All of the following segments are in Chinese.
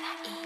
para ir.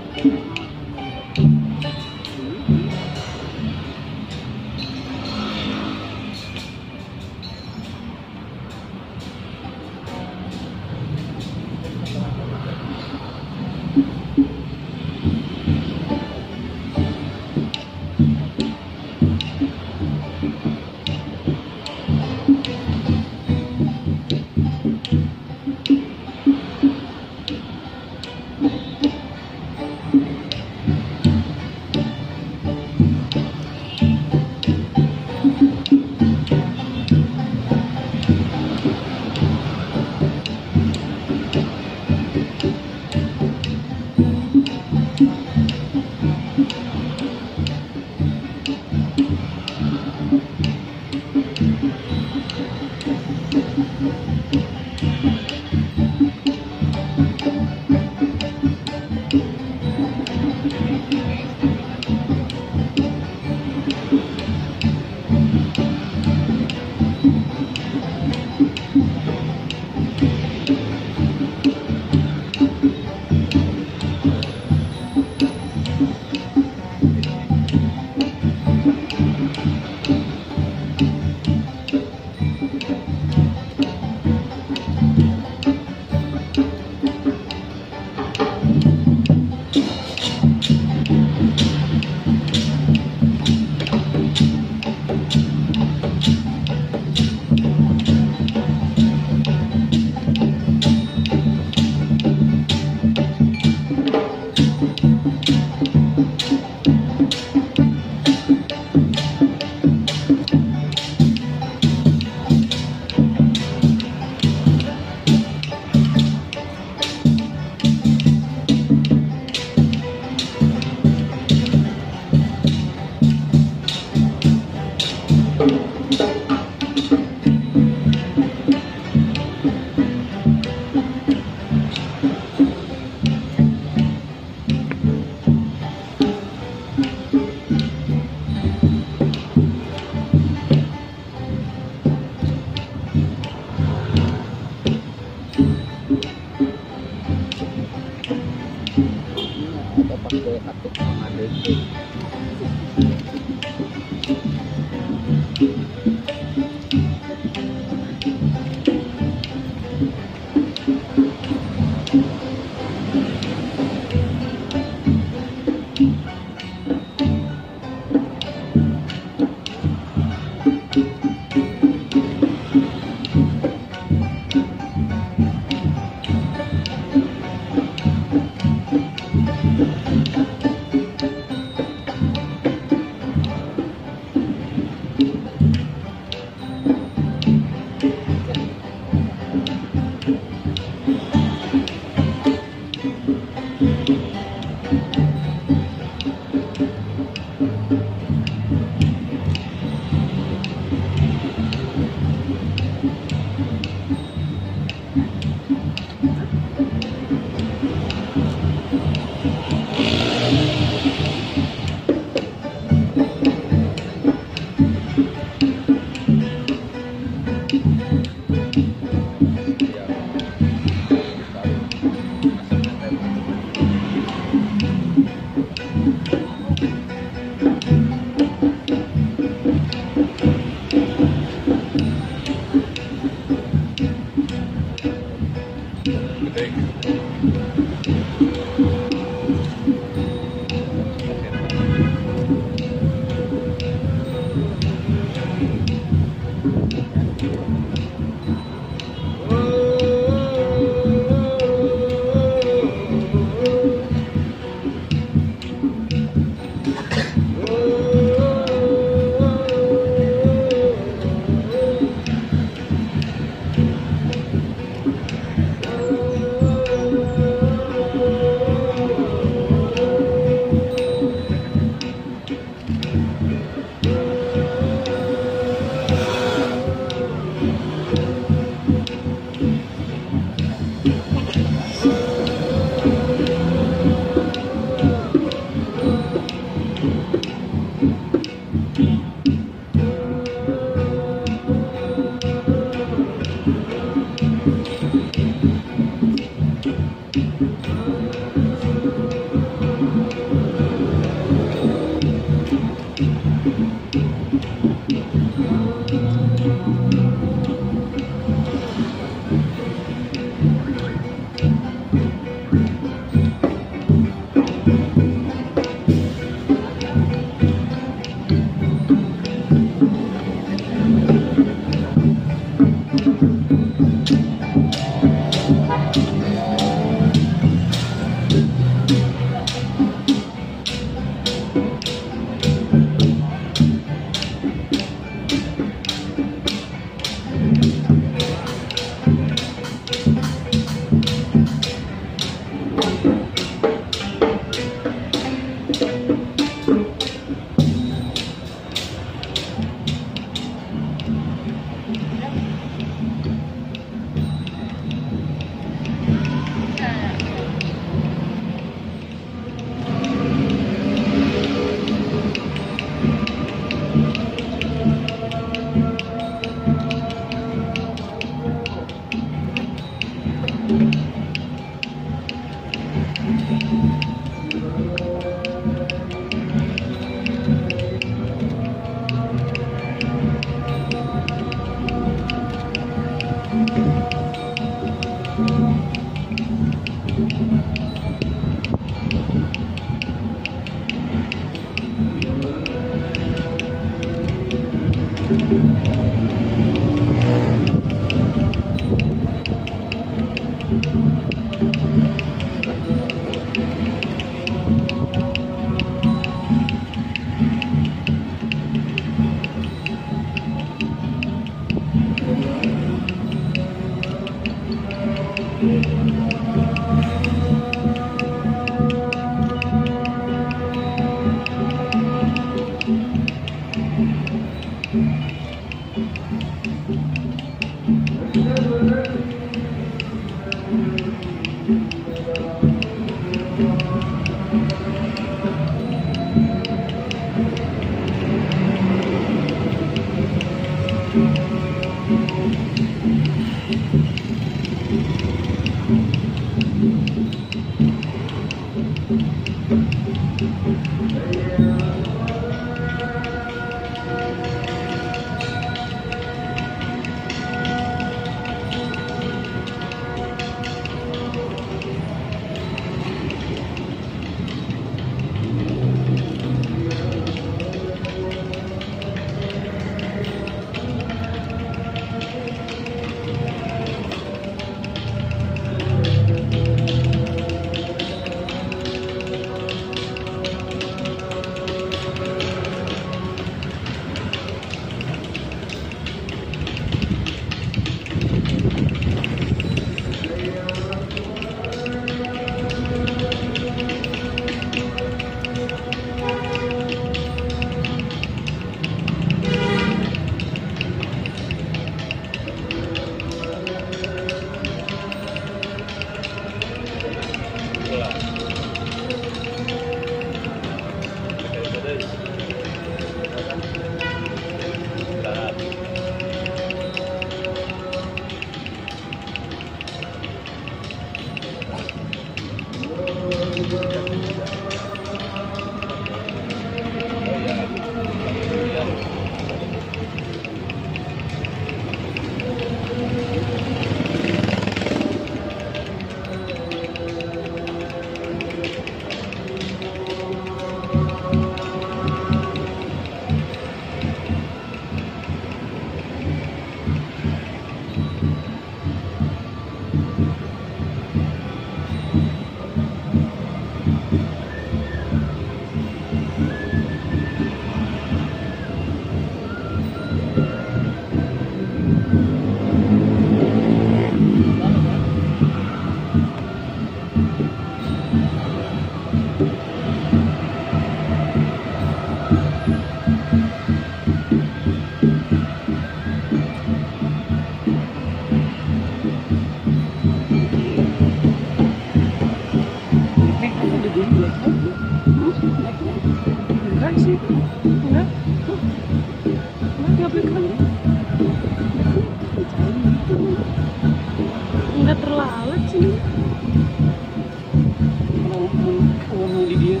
我们里边